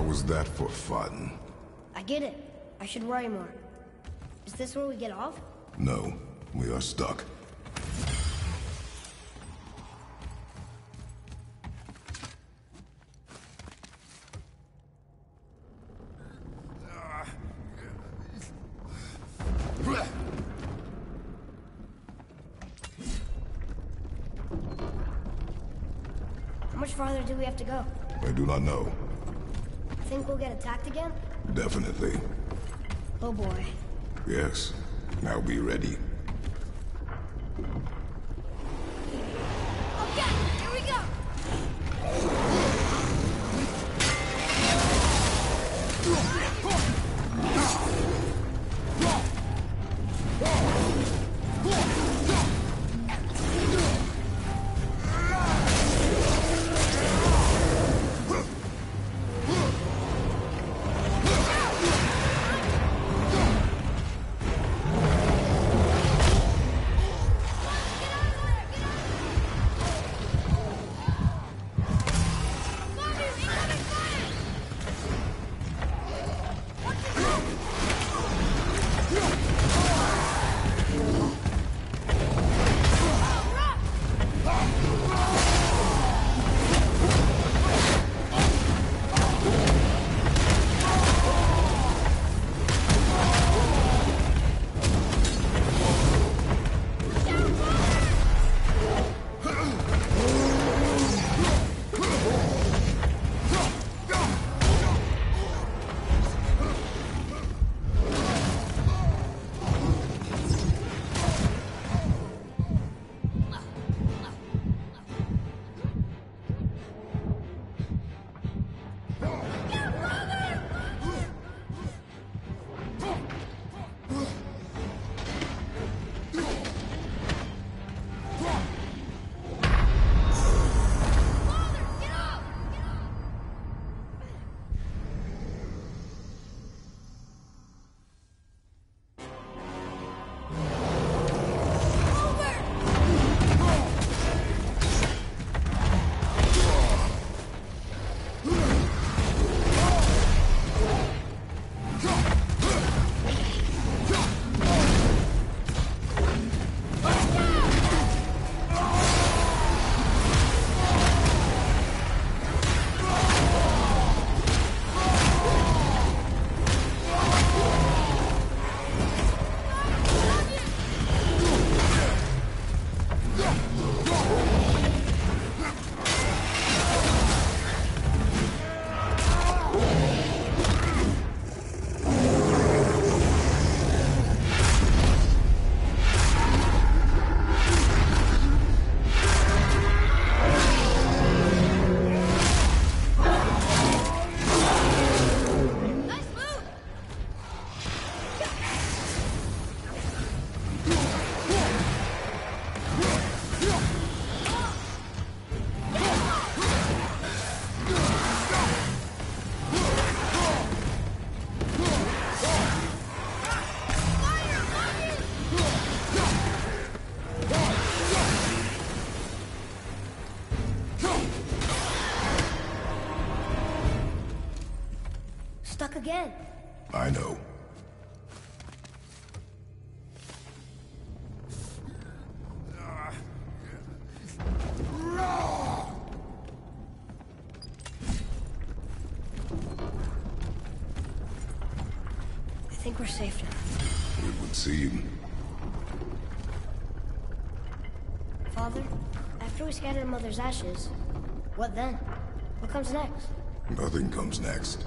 How was that for fun? I get it. I should worry more. Is this where we get off? No, we are stuck. How much farther do we have to go? I do not know. Think we'll get attacked again? Definitely. Oh boy. Yes. Now be ready. Again. I know. I think we're safe now. It would seem. Father, after we scatter Mother's ashes, what then? What comes next? Nothing comes next.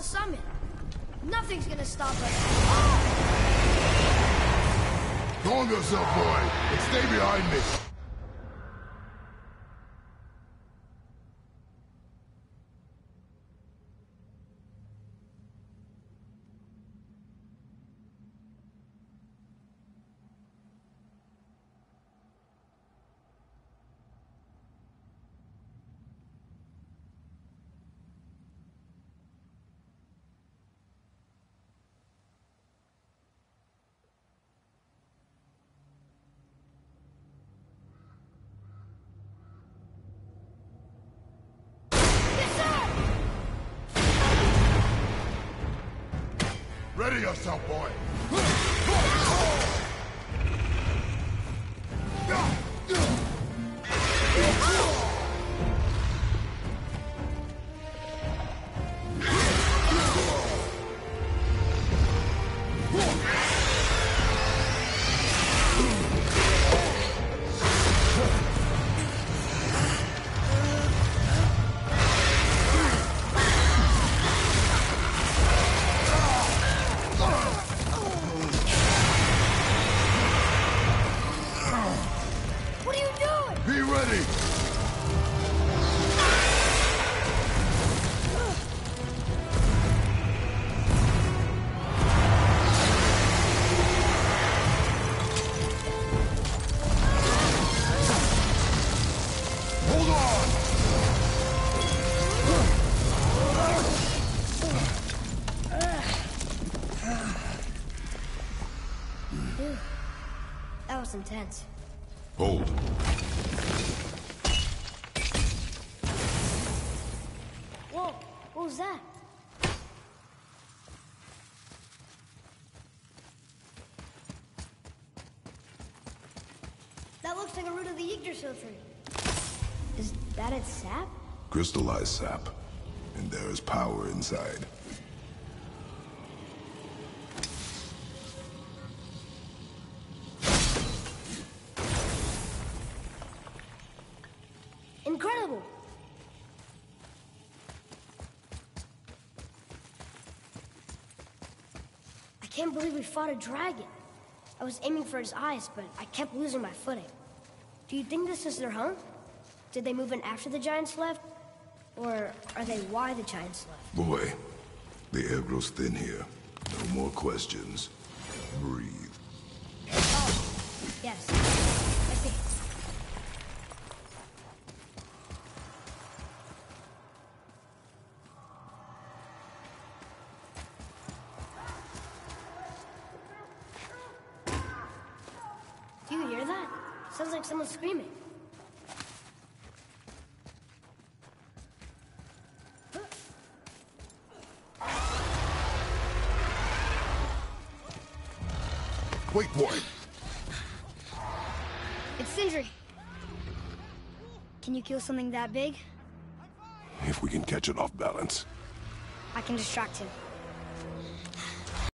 the summit. Nothing's gonna stop us. Oh! Calm yourself, boy, and stay behind me. Yourself, boy. Was intense. Hold. Whoa, what was that? That looks like a root of the Yggdrasil tree. Is that its sap? Crystallized sap. And there is power inside. Can't believe we fought a dragon. I was aiming for his eyes, but I kept losing my footing. Do you think this is their home? Did they move in after the giants left? Or are they why the giants left? Boy, the air grows thin here. No more questions. Breathe. Oh, yes. I see. Do you hear that? Sounds like someone screaming. Wait, boy. It's Sindri. Can you kill something that big? If we can catch it off balance. I can distract him.